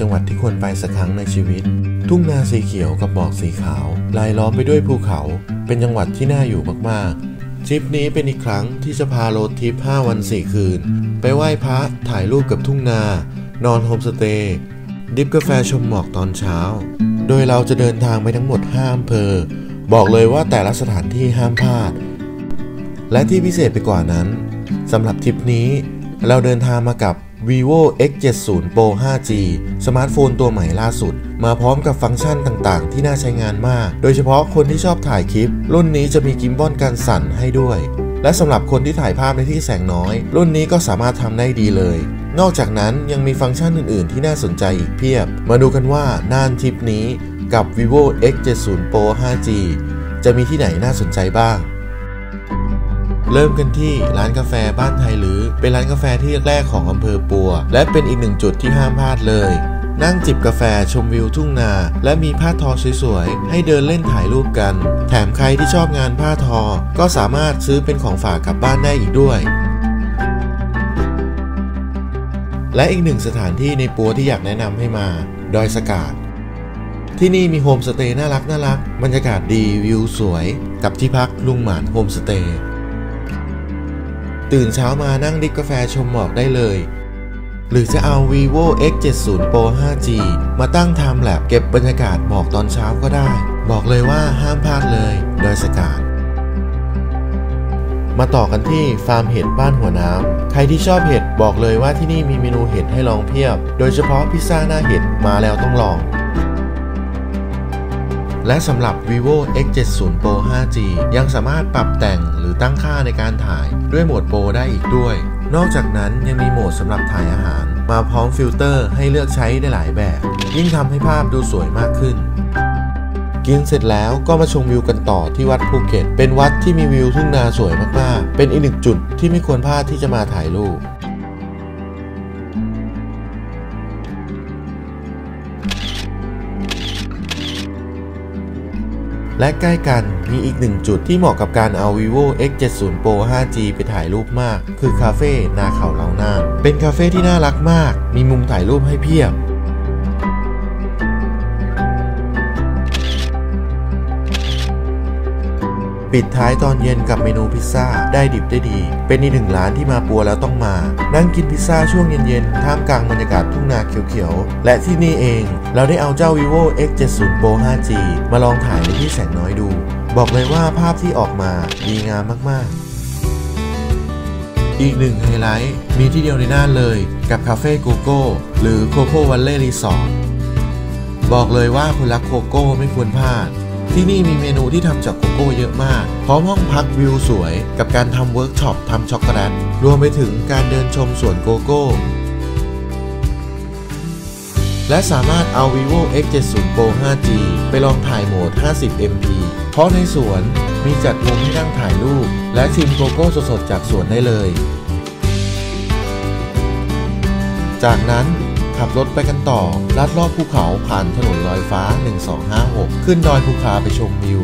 จังหวัดที่ควรไปสักครั้งในชีวิต ทุ่งนาสีเขียวกับหมอกสีขาวลายล้อมไปด้วยภูเขา เป็นจังหวัดที่น่าอยู่มากๆทริปนี้เป็นอีกครั้งที่จะพาโรดทริป 5 วัน 4 คืน ไปไหว้พระถ่ายรูปกับทุ่งนา นอนโฮมสเตย์ดิบกาแฟชมหมอกตอนเช้า โดยเราจะเดินทางไปทั้งหมด5อำเภอ บอกเลยว่าแต่ละสถานที่ห้ามพลาด และที่พิเศษไปกว่านั้นสำหรับทริปนี้เราเดินทางมากับ vivo x70 pro 5g สมาร์ทโฟนตัวใหม่ล่าสุด มาพร้อมกับฟังก์ชันต่างๆ ที่น่าใช้งานมาก โดยเฉพาะคนที่ชอบถ่ายคลิป รุ่นนี้จะมีกิมบอลการสั่นให้ด้วย และสำหรับคนที่ถ่ายภาพในที่แสงน้อย รุ่นนี้ก็สามารถทำได้ดีเลย นอกจากนั้นยังมีฟังก์ชันอื่น ๆ ที่น่าสนใจอีกเพียบ มาดูกันว่าน่านทิปนี้กับ vivo x70 pro 5g จะมีที่ไหนน่าสนใจบ้าง เริ่มกันที่ร้านกาแฟบ้านไทยหรือ เป็นร้านกาแฟที่แรกของอำเภอปัว และเป็นอีกหนึ่งจุดที่ห้ามพลาดเลย นั่งจิบกาแฟชมวิวทุ่งนา และมีผ้าทอสวยๆ ให้เดินเล่นถ่ายรูปกัน แถมใครที่ชอบงานผ้าทอ ก็สามารถซื้อเป็นของฝากกลับบ้านได้อีกด้วยและอีกหนึ่งสถานที่ในปัวที่อยากแนะนำให้มา ดอยสกาดที่นี่มีโฮมสเตย์น่ารักน่ารักบรรยากาศดีวิวสวย กับที่พักลุงหมานโฮมสเตย์ ตื่นเช้ามานั่ง drip กาแฟชมหมอกได้เลย หรือจะเอา vivo x70 pro 5g มาตั้ง timelapse เก็บบรรยากาศหมอกตอนเช้าก็ได้ บอกเลยว่าห้ามพลาดเลยดอยสกาดมาต่อกันที่ฟาร์มเห็ดบ้านหัวน้ำ ใครที่ชอบเห็ดบอกเลยว่าที่นี่มีเมนูเห็ดให้ลองเพียบ โดยเฉพาะพิซซ่าหน้าเห็ดมาแล้วต้องลอง และสำหรับ vivo x70 pro 5g ยังสามารถปรับแต่งหรือตั้งค่าในการถ่ายด้วยโหมด Pro ได้อีกด้วย นอกจากนั้นยังมีโหมดสำหรับถ่ายอาหาร มาพร้อมฟิลเตอร์ให้เลือกใช้ได้หลายแบบ ยิ่งทำให้ภาพดูสวยมากขึ้นกินเสร็จแล้วก็มาชมวิวกันต่อที่วัดภูเก็ต เป็นวัดที่มีวิวทุ่งนาสวยมากๆ เป็นอีกหนึ่งจุดที่ไม่ควรพลาดที่จะมาถ่ายรูป และใกล้กันมีอีกหนึ่งจุดที่เหมาะกับการเอา vivo x70 pro 5g ไปถ่ายรูปมาก คือคาเฟ่นาเขาเหลาน่านเป็นคาเฟ่ที่น่ารักมาก มีมุมถ่ายรูปให้เพียบ ปิดท้ายตอนเย็นกับเมนูพิซซ่าได้ดิบได้ดี เป็นอีกหนึ่งร้านที่มาปัวแล้วต้องมา นั่งกินพิซซ่าช่วงเย็นๆท่ามกลางบรรยากาศทุ่งนาเขียวๆ และที่นี่เองเราได้เอาเจ้า vivo x70 pro 5g มาลองถ่ายในที่แสงน้อยดู บอกเลยว่าภาพที่ออกมาดีงามมากๆอีกหนึ่งไฮไลท์ มีที่เดียวในน่านเลย กับคาเฟ่โกโก้หรือ Cocoa Valley Resort บอกเลยว่าคนรักโกโก้ไม่ควรพลาด ที่นี่มีเมนูที่ทำจากโกโก้เยอะมาก พร้อมห้องพักวิวสวย กับการทำเวิร์กช็อปทำช็อกโกแลต รวมไปถึงการเดินชมสวนโกโก้ และสามารถเอา vivo x70 pro 5g ไปลองถ่ายโหมด 50mp เพราะในสวนมีจัดมุมให้นั่งถ่ายรูป และชิมโกโก้สดๆจากสวนได้เลย จากนั้น ขับรถไปกันต่อ ลัดรอบภูเขาผ่านถนนลอยฟ้า 1256 ขึ้นดอยภูคาไปชมวิว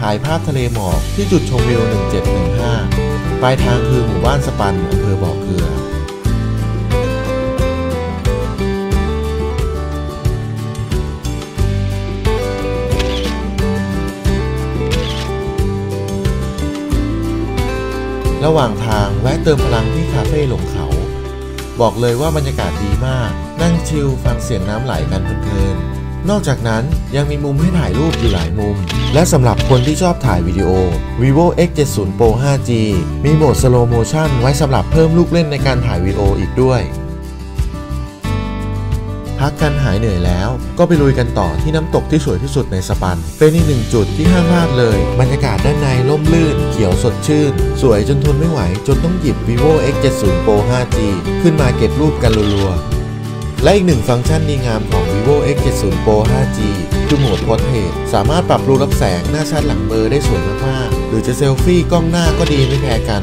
ถ่ายภาพทะเลหมอกที่จุดชมวิว 1715 ปลายทางคือหมู่บ้านสปันอำเภอบ่อเกลือระหว่างทางแวะเติมพลังที่คาเฟ่หลงเขา บอกเลยว่าบรรยากาศดีมาก นั่งชิลฟังเสียงน้ำไหลกันเพลินๆ นอกจากนั้นยังมีมุมให้ถ่ายรูปอยู่หลายมุม และสำหรับคนที่ชอบถ่ายวิดีโอ vivo x70 pro 5g มีโหมด slow motion ไว้สำหรับเพิ่มลูกเล่นในการถ่ายวิดีโออีกด้วย พักกันหายเหนื่อยแล้ว ก็ไปลุยกันต่อที่น้ำตกที่สวยที่สุดในสปัน เป็นอีกหนึ่งจุดที่ห้ามพลาดเลย บรรยากาศด้านในร่มรื่น เขียวสดชื่น สวยจนทนไม่ไหว จนต้องหยิบ vivo x70 pro 5g ขึ้นมาเก็บรูปกันรัวๆ และอีกหนึ่งฟังก์ชันดีงามของ vivo x70 pro 5g คือโหมด portrait สามารถปรับรูรับแสงหน้าชัดหลังเบลอได้สวยมากๆ หรือจะเซลฟี่กล้องหน้าก็ดีไม่แพ้กัน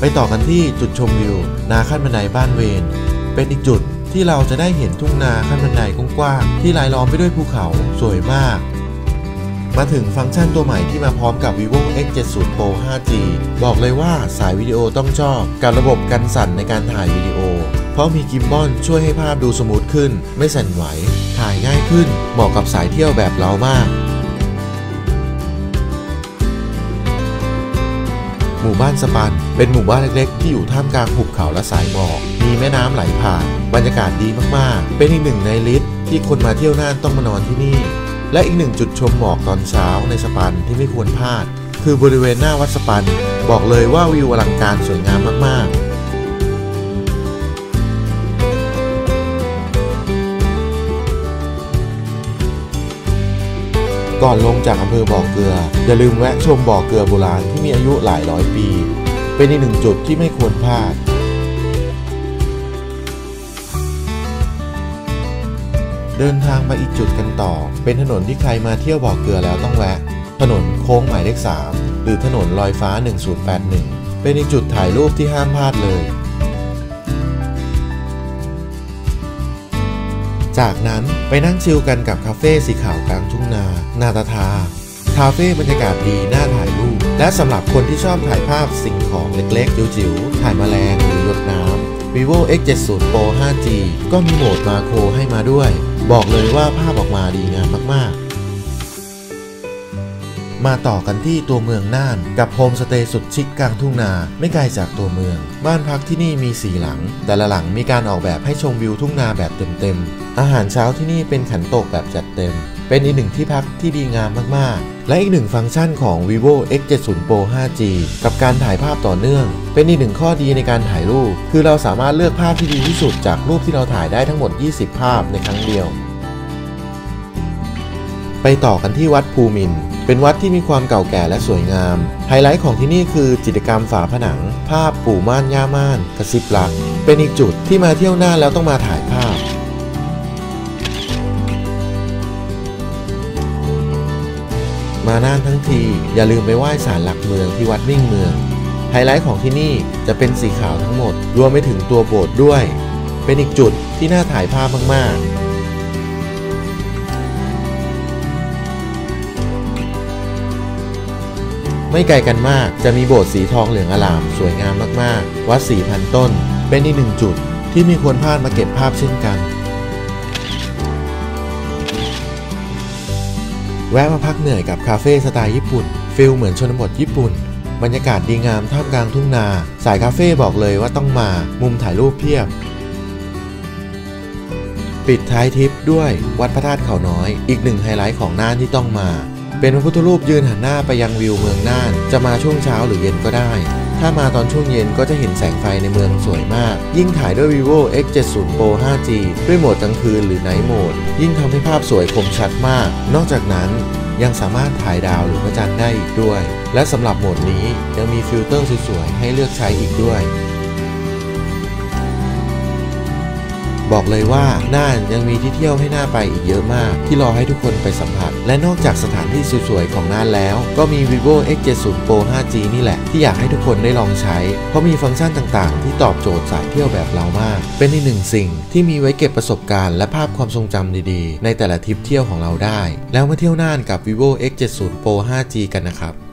ไปต่อกันที่จุดชมวิว นาขั้นบันไดบ้านเวน เป็นอีกจุด ที่เราจะได้เห็นทุ่งนาขั้นบันไดกว้างๆที่รายล้อมไปด้วยภูเขาสวยมาก มาถึงฟังก์ชันตัวใหม่ที่มาพร้อมกับ vivo x70 pro 5g บอกเลยว่าสายวิดีโอต้องชอบกับระบบกันสั่นในการถ่ายวิดีโอ เพราะมีกิมบอลช่วยให้ภาพดูสมูทขึ้น ไม่สั่นไหว ถ่ายง่ายขึ้น เหมาะกับสายเที่ยวแบบเรามาก หมู่บ้านสปัน เป็นหมู่บ้านเล็กๆ ที่อยู่ท่ามกลางหุบเขาและสายหมอก มีแม่น้ำไหลผ่าน บรรยากาศดีมากๆ เป็นอีกหนึ่งในลิสต์ที่คนมาเที่ยวน่านต้องมานอนที่นี่ และอีกหนึ่งจุดชมหมอกตอนเช้าในสปันที่ไม่ควรพลาด คือบริเวณหน้าวัดสปัน บอกเลยว่าวิวอลังการสวยงามมากๆ ก่อนลงจากอำเภอบ่อเกลือ อย่าลืมแวะชมบ่อเกลือโบราณที่มีอายุหลายร้อยปี เป็นอีกหนึ่งจุดที่ไม่ควรพลาดเดินทางมาอีกจุดกันต่อ เป็นถนนที่ใครมาเที่ยวบ่อเกลือแล้วต้องแวะ ถนนโค้งหมายเลข 3 หรือถนนลอยฟ้า 1081 เป็นอีกจุดถ่ายรูปที่ห้ามพลาดเลย จากนั้นไปนั่งชิลกันกับคาเฟ่สีขาวกลางทุ่งนา นาตาทา คาเฟ่บรรยากาศดีน่าถ่ายรูป และสำหรับคนที่ชอบถ่ายภาพสิ่งของเล็กๆ จิ๋วๆ ถ่ายแมลงหรือหยดน้ำ vivo x70 pro 5g ก็มีโหมดมาโครให้มาด้วย บอกเลยว่าภาพออกมาดีงามมากๆ มาต่อกันที่ตัวเมืองน่าน กับโฮมสเตย์สุดชิคกลางทุ่งนา ไม่ไกลจากตัวเมือง บ้านพักที่นี่มีสีหลัง แต่ละหลังมีการออกแบบให้ชมวิวทุ่งนาแบบเต็มๆ อาหารเช้าที่นี่เป็นขันโตกแบบจัดเต็ม เป็นอีกหนึ่งที่พักที่ดีงามมากๆ และอีกหนึ่งฟังก์ชันของ vivo x70 pro 5g กับการถ่ายภาพต่อเนื่อง เป็นอีกหนึ่งข้อดีในการถ่ายรูป คือเราสามารถเลือกภาพที่ดีที่สุดจากรูปที่เราถ่ายได้ทั้งหมด 20 ภาพในครั้งเดียว ไปต่อกันที่วัดภูมิน เป็นวัดที่มีความเก่าแก่และสวยงาม ไฮไลท์ของที่นี่คือจิตรกรรมฝาผนัง ภาพปู่ม่านย่าม่าน กระซิบรัก เป็นอีกจุดที่มาเที่ยวน่านแล้วต้องมาถ่ายภาพมาน่านทั้งที อย่าลืมไปไหว้ศาลหลักเมืองที่วัดมิ่งเมือง ไฮไลท์ของที่นี่จะเป็นสีขาวทั้งหมด รวมไปถึงตัวโบสถ์ด้วย เป็นอีกจุดที่น่าถ่ายภาพมาก ๆ ไม่ไกลกันมากจะมีโบสถ์สีทองเหลืองอร่าม สวยงามมากๆ วัดศรีพันต้น เป็นอีกหนึ่งจุดที่ไม่ควรพลาดมาเก็บภาพเช่นกัน แวะมาพักเหนื่อยกับคาเฟ่สไตล์ญี่ปุ่น feel เหมือนชนบทญี่ปุ่น บรรยากาศดีงามท่ามกลางทุ่งนา สายคาเฟ่บอกเลยว่าต้องมา มุมถ่ายรูปเพียบ ปิดท้ายทริปด้วยวัดพระธาตุเขาน้อย อีกหนึ่งไฮไลท์ของน่านที่ต้องมา เป็นพระพุทธรูปยืนหันหน้าไปยังวิวเมืองน่าน จะมาช่วงเช้าหรือเย็นก็ได้ ถ้ามาตอนช่วงเย็นก็จะเห็นแสงไฟในเมืองสวยมาก ยิ่งถ่ายด้วย vivo x70 pro 5g ด้วยโหมดกลางคืนหรือ night mode ยิ่งทำให้ภาพสวยคมชัดมาก นอกจากนั้นยังสามารถถ่ายดาวหรือพระจันทร์ได้อีกด้วย และสำหรับโหมดนี้ยังมีฟิลเตอร์สวยๆให้เลือกใช้อีกด้วย บอกเลยว่าน่านยังมีที่เที่ยวให้น่าไปอีกเยอะมาก ที่รอให้ทุกคนไปสัมผัส และนอกจากสถานที่สวยๆของน่านแล้ว ก็มี vivo x70 pro 5g นี่แหละ ที่อยากให้ทุกคนได้ลองใช้ เพราะมีฟังก์ชันต่างๆ ที่ตอบโจทย์สายเที่ยวแบบเรามาก เป็นอีกหนึ่งสิ่งที่มีไว้เก็บประสบการณ์และภาพความทรงจำดีๆ ในแต่ละทริปเที่ยวของเราได้ แล้วมาเที่ยวน่านกับ vivo x70 pro 5g กันนะครับ